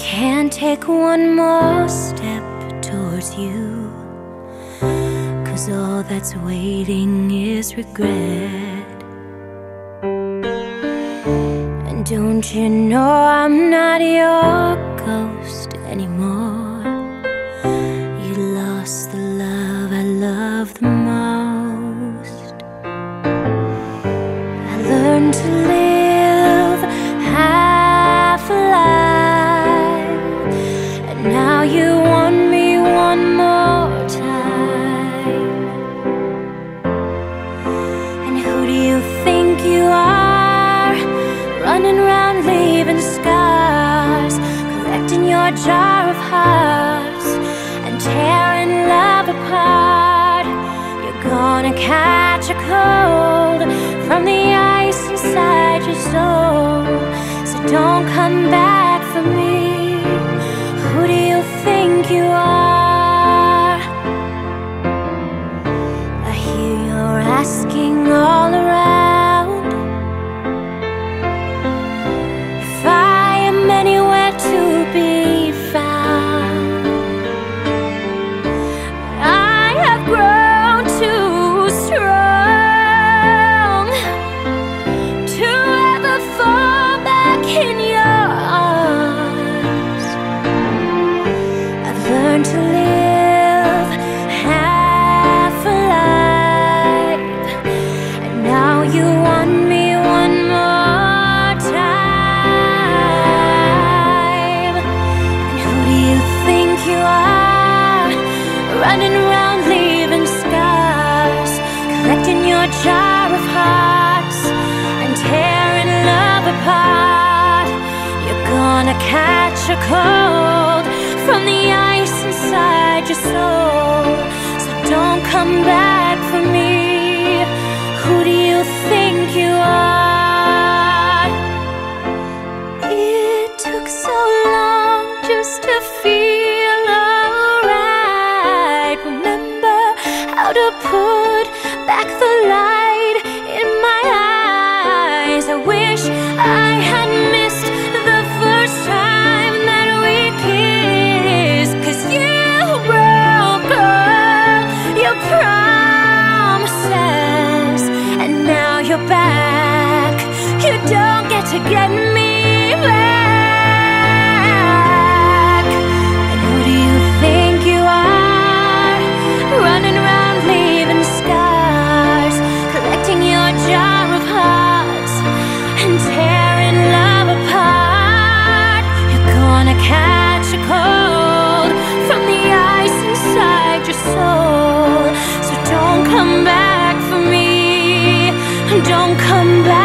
can't take one more step towards you. Cause all that's waiting is regret. And don't you know I'm not your Running around leaving scars, collecting your jar of hearts, and tearing love apart. You're gonna catch a cold To live half alive, and now you want me one more time. And who do you think you are? Running around leaving scars, collecting your jar of hearts, and tearing love apart. You're gonna catch a cold come back for me? Who do you think you are? It took so long just to feel alright. Remember how to put back the light in my eyes. I wish I had. to get me back. And who do you think you are? Running around leaving scars, collecting your jar of hearts, and tearing love apart. You're gonna catch a cold from the ice inside your soul. So don't come back for me. Don't come back.